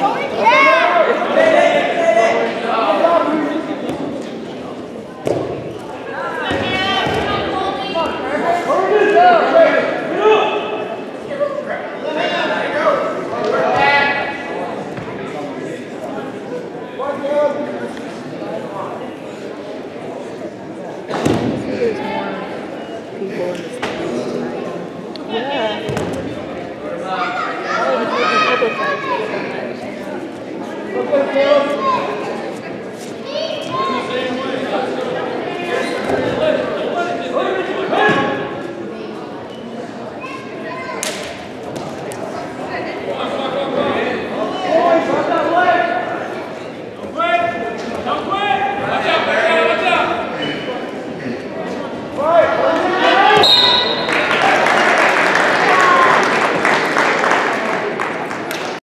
Yeah!